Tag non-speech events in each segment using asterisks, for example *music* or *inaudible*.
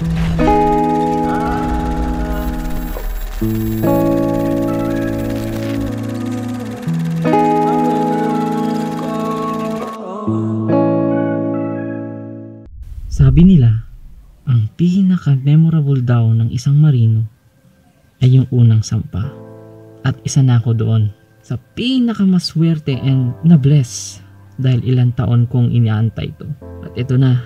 Sabi nila, ang pinaka-memorable daw ng isang marino ay yung unang sampa. At isa na ako doon sa pinakamaswerte and na-bless dahil ilang taon kong iniantay to. At ito na,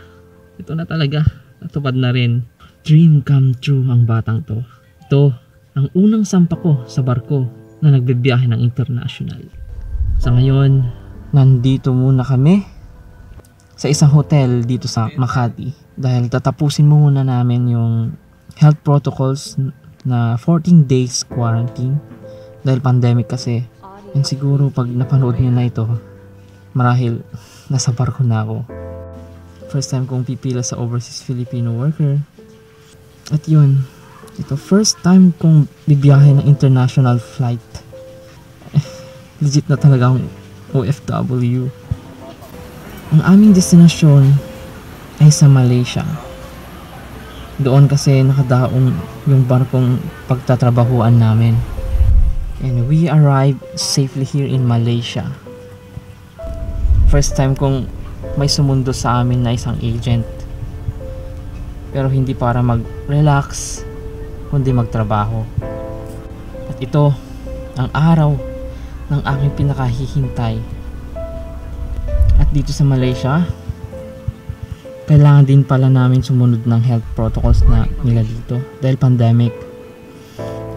ito na talaga, natupad na rin. Dream come true ang batang to. Ito, ang unang sampa ko sa barko na nagbibiyahe ng international. Sa ngayon, nandito muna kami sa isang hotel dito sa Makati. Dahil tatapusin muna namin yung health protocols na 14 days quarantine. Dahil pandemic kasi. And siguro pag napanood niyo na ito marahil nasa barko na ako. First time kong pipila sa overseas Filipino worker at yun ito first time kong bibiyahe ng international flight *laughs* legit na talagang OFW ang aming destinasyon ay sa Malaysia. Doon kasi nakadaong yung barkong pagtatrabahuan namin. And we arrived safely here in Malaysia. First time kong may sumundo sa amin na isang agent. Pero hindi para mag-relax, kundi magtrabaho. At ito, ang araw ng aking pinakahihintay at dito sa Malaysia, kailangan din pala namin sumunod ng health protocols na nila dito dahil pandemic.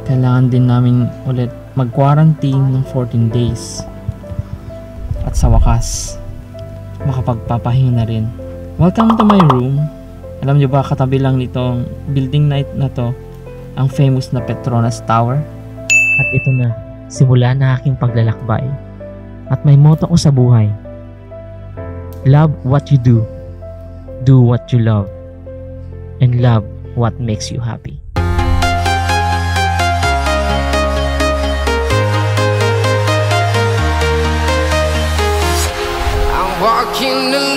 Kailangan din namin ulit mag-quarantine ng 14 days. At sa wakas, makapagpapahinga rin. Welcome to my room. Alam nyo ba katabi lang nitong building night na to ang famous na Petronas Tower? At ito na, simula na aking paglalakbay. At may motto ko sa buhay, Love what you do. Do what you love. And love what makes you happy. I'm walking alone,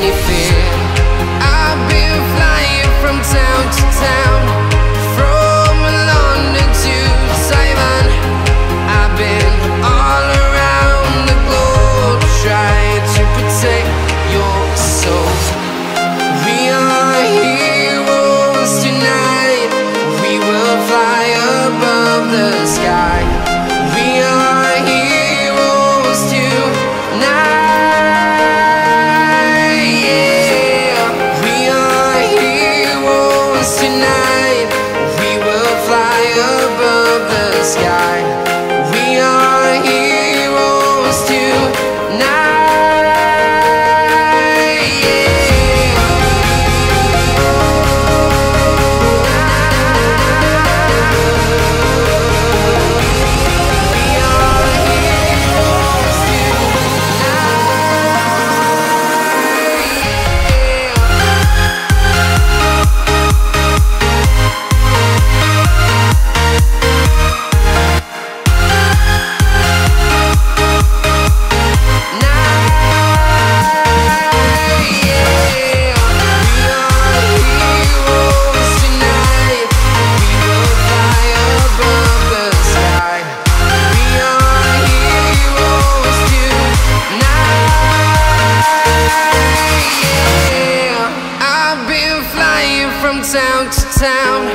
town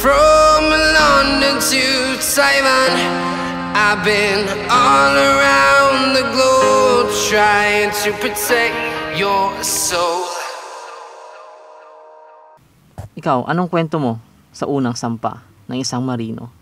From London to Taiwan I've been all around the globe Trying to protect your soul Ikaw, anong kwento mo sa unang sampa ng isang marino?